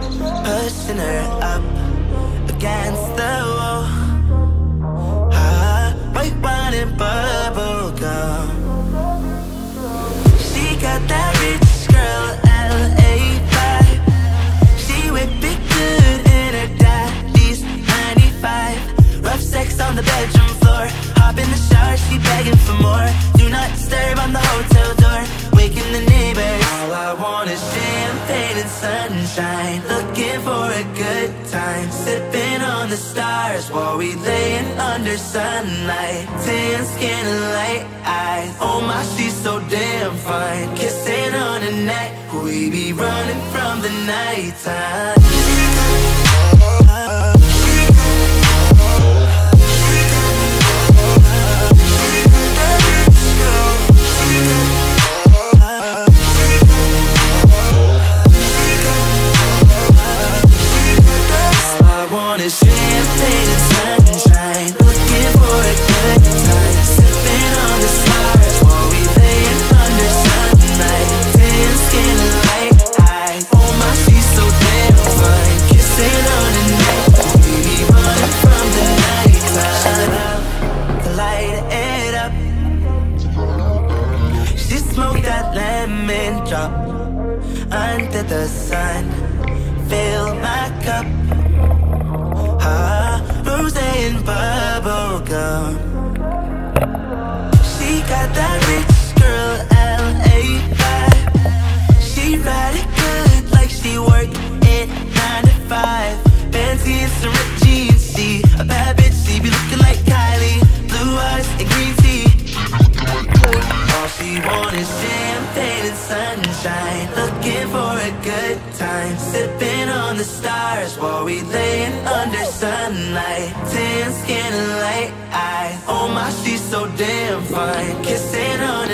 Pushing her up against the wall. Ah, white wine and bubble gum. She got that rich girl LA vibe. She whip it good in her daddy's 95. Rough sex on the bedroom floor. Hop in the shower, she begging. For a good time. Sipping on the stars While we laying under sunlight. Tan skin and light eyes. Oh my, she's so damn fine. Kissing on her neck. We be running from the nighttime. I lemon drop Under the sun. Fill my cup sunshine, looking for a good time. Sipping on the stars while we laying under sunlight. Tan skin and light eyes. Oh my, she's so damn fine. Kissing on